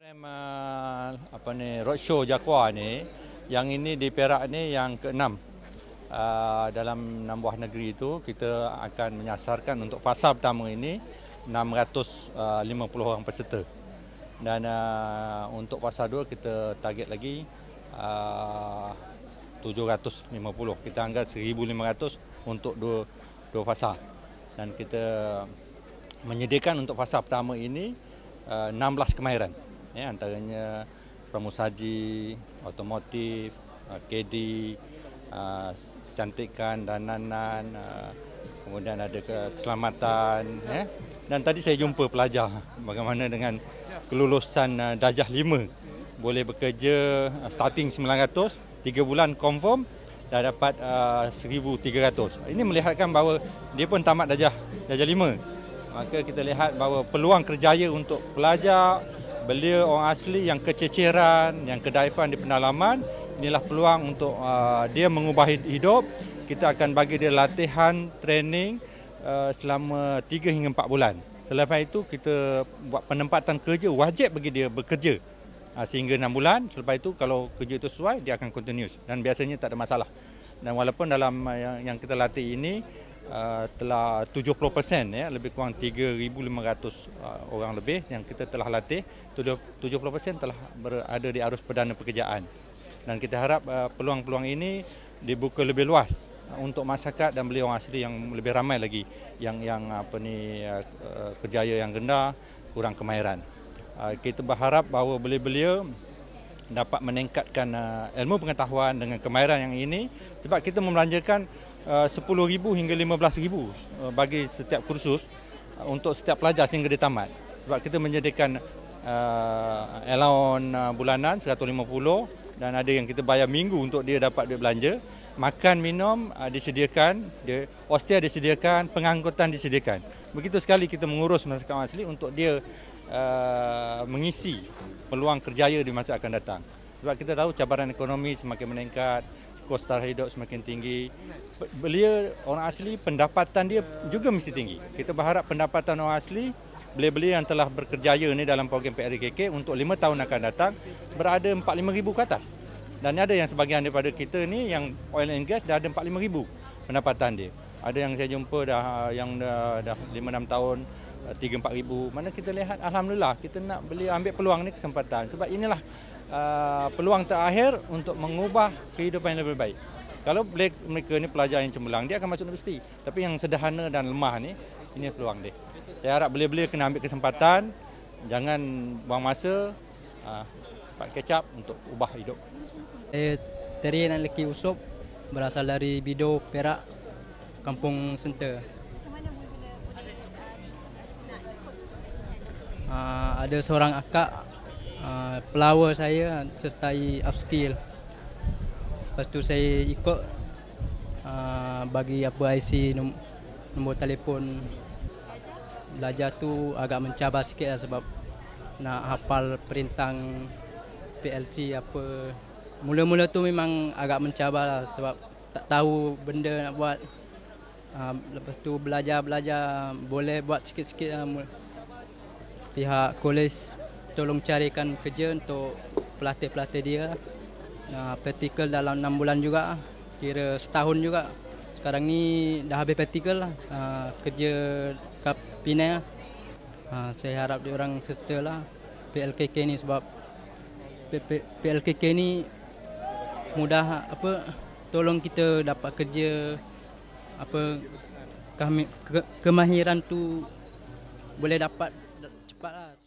Program uh, apa ni roadshow Jakwa ni yang ini di Perak ni yang keenam. Uh, dalam enam buah negeri itu kita akan menyasarkan untuk fasa pertama ini 650 uh, orang peserta. Dan uh, untuk fasa dua kita target lagi uh, 750 kita anggap 1500 untuk dua dua fasa. Dan kita menyediakan untuk fasa pertama ini uh, 16 kemahiran ya, antaranya pramusaji, otomotif, uh, KD, uh, kecantikan, dananan, uh, kemudian ada keselamatan. Ya. Dan tadi saya jumpa pelajar bagaimana dengan kelulusan darjah 5 boleh bekerja starting 900, 3 bulan confirm dah dapat uh, 1300. Ini melihatkan bahawa dia pun tamat darjah darjah 5. Maka kita lihat bahawa peluang kerjaya untuk pelajar beliau orang asli yang kececeran, yang kedaifan di pendalaman, inilah peluang untuk uh, dia mengubah hidup. Kita akan bagi dia latihan, training uh, selama 3 hingga 4 bulan. Selepas itu kita buat penempatan kerja wajib bagi dia bekerja uh, sehingga 6 bulan. Selepas itu kalau kerja itu sesuai dia akan continuous dan biasanya tak ada masalah. Dan walaupun dalam uh, yang, yang kita latih ini Uh, telah 70% ya lebih kurang 3500 uh, orang lebih yang kita telah latih. 70% telah berada di arus perdana pekerjaan. Dan kita harap uh, peluang-peluang ini dibuka lebih luas uh, untuk masyarakat dan beliau asli yang lebih ramai lagi yang yang apa ni uh, uh kerjaya yang rendah kurang kemahiran. Uh, kita berharap bahawa beliau-beliau dapat meningkatkan uh, ilmu pengetahuan dengan kemahiran yang ini sebab kita membelanjakan uh, 10,000 hingga 15,000 uh, bagi setiap kursus uh, untuk setiap pelajar sehingga dia tamat. Sebab kita menyediakan uh, allowance uh, bulanan 150 dan ada yang kita bayar minggu untuk dia dapat duit belanja. Makan, minum uh, disediakan, dia, hostel disediakan, pengangkutan disediakan. Begitu sekali kita mengurus masyarakat asli untuk dia uh, mengisi peluang kerjaya di masa akan datang. Sebab kita tahu cabaran ekonomi semakin meningkat, kos taraf hidup semakin tinggi. Belia orang asli pendapatan dia juga mesti tinggi. Kita berharap pendapatan orang asli belia-belia yang telah bekerjaya ni dalam program PRKK untuk 5 tahun akan datang berada 45 ribu ke atas. Dan ada yang sebahagian daripada kita ni yang oil and gas dah ada 45 ribu pendapatan dia. Ada yang saya jumpa dah yang dah, dah 5 6 tahun 3 4 ribu. Mana kita lihat alhamdulillah kita nak beli ambil peluang ni kesempatan sebab inilah uh, peluang terakhir untuk mengubah kehidupan yang lebih baik. Kalau mereka ni pelajar yang cemerlang, dia akan masuk universiti. Tapi yang sederhana dan lemah ni, ini peluang dia. Saya harap belia-belia kena ambil kesempatan, jangan buang masa, uh, cepat kecap untuk ubah hidup. Saya Teri Leki Usup, berasal dari Bido, Perak, Kampung Senter. Uh, ada seorang akak Ah, pelawar saya sertai upskill. Lepas tu saya ikut uh, bagi apa IC nom nombor telefon. Belajar tu agak mencabar sikit lah sebab nak hafal perintang PLC apa. Mula-mula tu memang agak mencabar lah sebab tak tahu benda nak buat. Uh, lepas tu belajar-belajar boleh buat sikit-sikit lah. Pihak kolej tolong carikan kerja untuk pelatih-pelatih dia. Uh, practical dalam 6 bulan juga, kira setahun juga. Sekarang ni dah habis practical lah, uh, kerja kat Penang. Uh, saya harap dia orang serta lah PLKK ni sebab PLKK ni mudah apa tolong kita dapat kerja apa kemahiran tu boleh dapat cepat lah.